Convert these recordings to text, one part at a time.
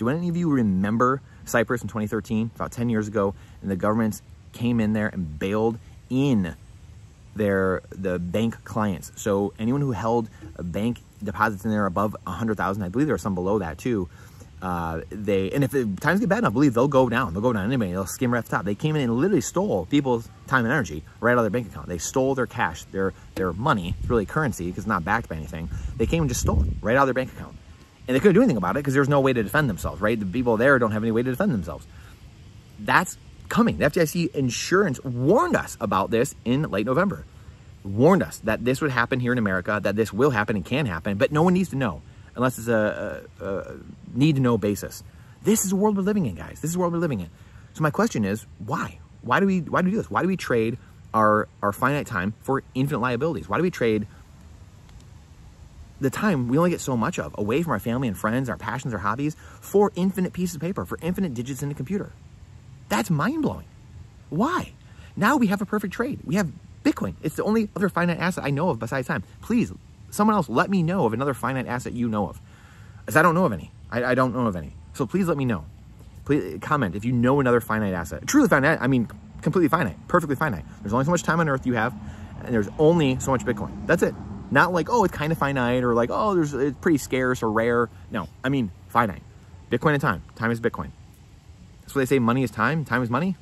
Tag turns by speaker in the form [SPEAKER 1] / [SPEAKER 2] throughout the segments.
[SPEAKER 1] Do any of you remember Cyprus in 2013, about 10 years ago, and the governments came in there and bailed in their the bank clients. So anyone who held bank deposits in there above 100,000, I believe there are some below that too. Uh, they and if the times get bad enough, I believe they'll go down. They'll go down anyway. They'll skim right off the top. They came in and literally stole people's time and energy right out of their bank account. They stole their cash, their their money. It's really currency because it's not backed by anything. They came and just stole it right out of their bank account, and they couldn't do anything about it because there's no way to defend themselves. Right? The people there don't have any way to defend themselves. That's coming. The FDIC insurance warned us about this in late November. Warned us that this would happen here in America, that this will happen and can happen, but no one needs to know unless it's a, a, a need to know basis. This is the world we're living in, guys. This is the world we're living in. So my question is, why? Why do we why do we do this? Why do we trade our our finite time for infinite liabilities? Why do we trade the time we only get so much of away from our family and friends, our passions, our hobbies, for infinite pieces of paper, for infinite digits in a computer? That's mind blowing. Why? Now we have a perfect trade. We have Bitcoin. It's the only other finite asset I know of besides time. Please, someone else, let me know of another finite asset you know of. As I don't know of any. I, I don't know of any. So please let me know. Please comment if you know another finite asset. Truly finite, I mean completely finite, perfectly finite. There's only so much time on earth you have, and there's only so much Bitcoin. That's it. Not like, oh, it's kind of finite or like, oh, there's it's pretty scarce or rare. No, I mean finite. Bitcoin and time. Time is Bitcoin. That's what they say money is time, time is money.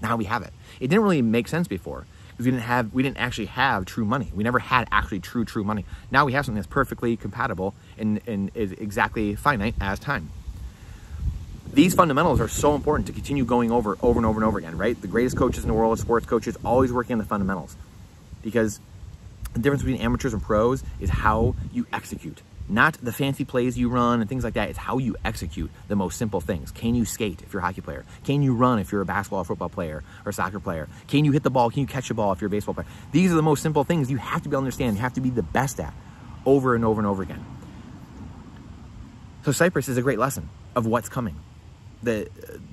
[SPEAKER 1] Now we have it. It didn't really make sense before because we didn't have we didn't actually have true money. We never had actually true true money. Now we have something that's perfectly compatible and, and is exactly finite as time. These fundamentals are so important to continue going over over and over and over again, right? The greatest coaches in the world, sports coaches, always working on the fundamentals. Because the difference between amateurs and pros is how you execute not the fancy plays you run and things like that. It's how you execute the most simple things. Can you skate if you're a hockey player? Can you run if you're a basketball or football player or soccer player? Can you hit the ball? Can you catch the ball if you're a baseball player? These are the most simple things you have to be able to understand. You have to be the best at over and over and over again. So Cyprus is a great lesson of what's coming. The,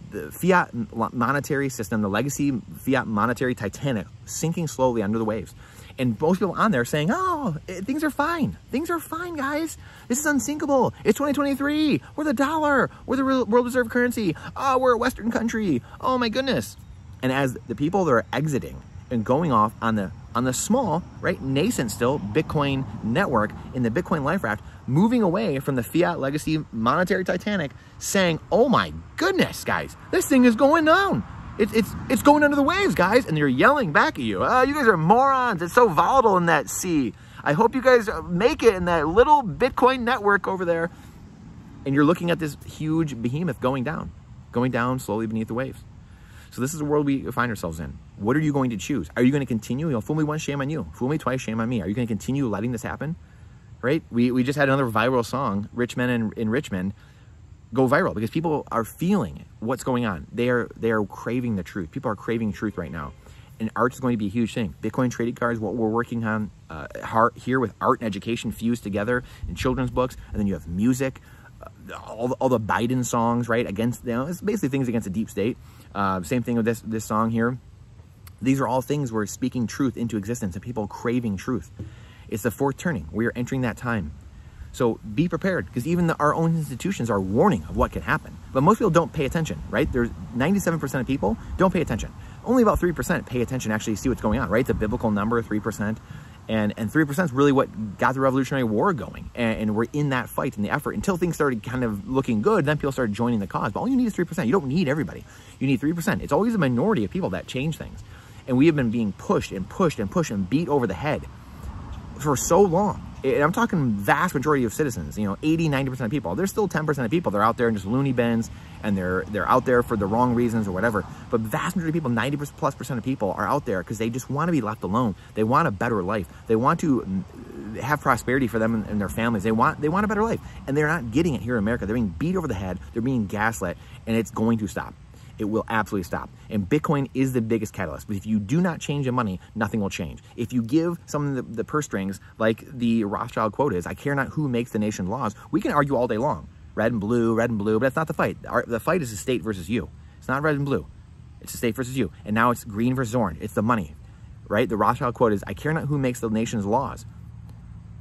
[SPEAKER 1] the fiat monetary system, the legacy fiat monetary Titanic sinking slowly under the waves. And most people on there saying, oh, eh, things are fine. Things are fine, guys. This is unsinkable. It's 2023. We're the dollar. We're the world reserve currency. Oh, we're a Western country. Oh my goodness. And as the people that are exiting and going off on the on the small, right, nascent still Bitcoin network in the Bitcoin life raft, moving away from the fiat legacy monetary Titanic, saying, oh my goodness, guys, this thing is going down. It's, it's, it's going under the waves, guys, and they're yelling back at you. Oh, you guys are morons. It's so volatile in that sea. I hope you guys make it in that little Bitcoin network over there. And you're looking at this huge behemoth going down, going down slowly beneath the waves. So this is the world we find ourselves in. What are you going to choose? Are you going to continue? You know, fool me once, shame on you. Fool me twice, shame on me. Are you going to continue letting this happen? Right? We, we just had another viral song, Rich Men in, in Richmond, go viral because people are feeling what's going on. They are they are craving the truth. People are craving truth right now, and art is going to be a huge thing. Bitcoin trading cards, what we're working on uh, here with art and education fused together in children's books, and then you have music, uh, all the, all the Biden songs, right? Against you know, it's basically things against the deep state. Uh, same thing with this this song here. These are all things we're speaking truth into existence, and people craving truth. It's the fourth turning. We are entering that time. So be prepared because even the, our own institutions are warning of what can happen. But most people don't pay attention, right? There's 97% of people don't pay attention. Only about 3% pay attention, actually see what's going on, right? It's a biblical number, 3%. And, and 3% is really what got the Revolutionary War going. And, and, we're in that fight and the effort until things started kind of looking good. Then people started joining the cause. But all you need is 3%. You don't need everybody. You need 3%. It's always a minority of people that change things. And we have been being pushed and pushed and pushed and beat over the head for so long I'm talking vast majority of citizens, you know, 80, 90% of people. There's still 10% of people. They're out there in just loony bins and they're they're out there for the wrong reasons or whatever. But vast majority of people, 90 plus percent of people are out there because they just want to be left alone. They want a better life. They want to mm, have prosperity for them and, and their families. They want they want a better life. And they're not getting it here in America. They're being beat over the head. They're being gaslit and it's going to stop it will absolutely stop. And Bitcoin is the biggest catalyst. But if you do not change the money, nothing will change. If you give some of the, the purse strings, like the Rothschild quote is, I care not who makes the nation laws, we can argue all day long. Red and blue, red and blue, but that's not the fight. Our, the fight is the state versus you. It's not red and blue. It's the state versus you. And now it's green versus orange. It's the money, right? The Rothschild quote is, I care not who makes the nation's laws.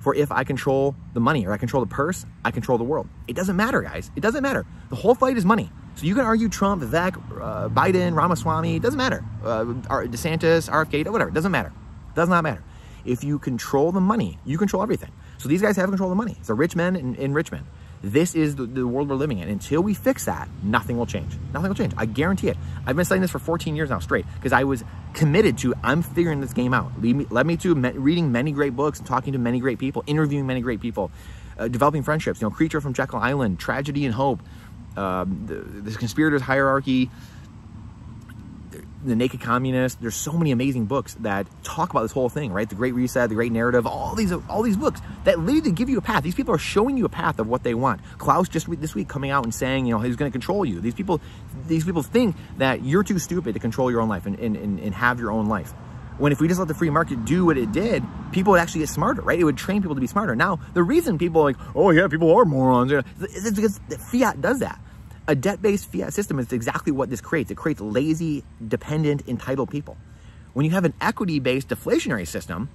[SPEAKER 1] for if I control the money or I control the purse, I control the world. It doesn't matter, guys. It doesn't matter. The whole fight is money. So you can argue Trump, Vivek, uh, Biden, Ramaswamy, doesn't matter. Uh, DeSantis, RFK, whatever, doesn't matter. Does not matter. If you control the money, you control everything. So these guys have control of the money. It's the rich men in, in Richmond. This is the, the, world we're living in. Until we fix that, nothing will change. Nothing will change. I guarantee it. I've been studying this for 14 years now straight because I was committed to, I'm figuring this game out. Lead me, led me to me, reading many great books talking to many great people, interviewing many great people, uh, developing friendships. You know, Creature from Jekyll Island, Tragedy and Hope, um, the, Conspirators Hierarchy, the Naked Communist. There's so many amazing books that talk about this whole thing, right? The Great Reset, The Great Narrative, all these all these books that literally give you a path. These people are showing you a path of what they want. Klaus just this week coming out and saying, you know, he's going to control you. These people, these people think that you're too stupid to control your own life and, and, and have your own life. When if we just let the free market do what it did, people would actually get smarter, right? It would train people to be smarter. Now, the reason people are like, oh yeah, people are morons, it's because fiat does that. A debt-based fiat system is exactly what this creates. It creates lazy, dependent, entitled people. When you have an equity-based deflationary system,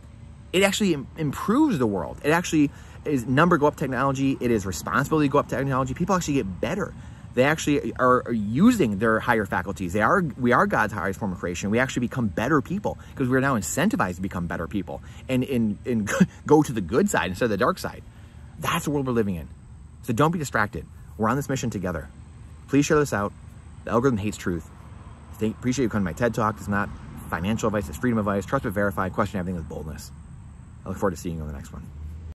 [SPEAKER 1] it actually improves the world. It actually is number go up technology. It is responsibility go up technology. People actually get better. They actually are, using their higher faculties. They are, we are God's highest form of creation. We actually become better people because we're now incentivized to become better people and, and, and go to the good side instead of the dark side. That's the world we're living in. So don't be distracted. We're on this mission together. Please share this out. The algorithm hates truth. Thank, appreciate you coming to my TED Talk. It's not financial advice, it's freedom advice. Trust but verify. Question everything with boldness. I look forward to seeing you on the next one.